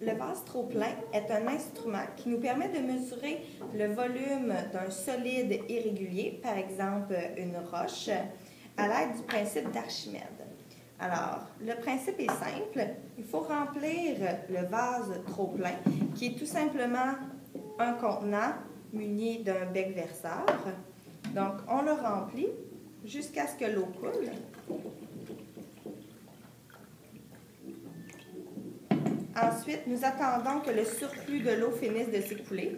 le vase trop plein est un instrument qui nous permet de mesurer le volume d'un solide irrégulier, par exemple une roche, à l'aide du principe d'Archimède. Alors, le principe est simple. Il faut remplir le vase trop plein, qui est tout simplement un contenant muni d'un bec verseur. Donc, on le remplit jusqu'à ce que l'eau coule. Ensuite, nous attendons que le surplus de l'eau finisse de s'écouler.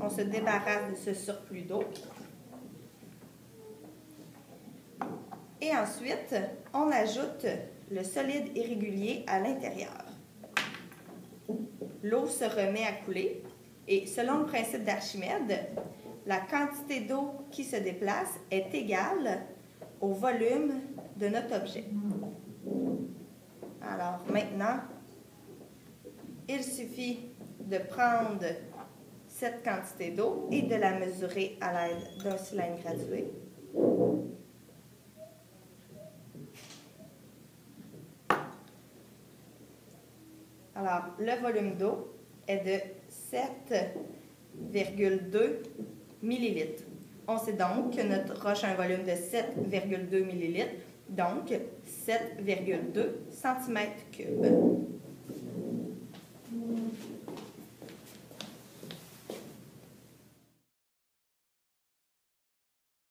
On se débarrasse de ce surplus d'eau. Et ensuite, on ajoute le solide irrégulier à l'intérieur. L'eau se remet à couler et selon le principe d'Archimède, la quantité d'eau qui se déplace est égale au volume de notre objet. Alors maintenant, il suffit de prendre cette quantité d'eau et de la mesurer à l'aide d'un cylindre gradué. Alors, le volume d'eau est de 7,2 millilitres. On sait donc que notre roche a un volume de 7,2 millilitres, donc 7,2 cm3.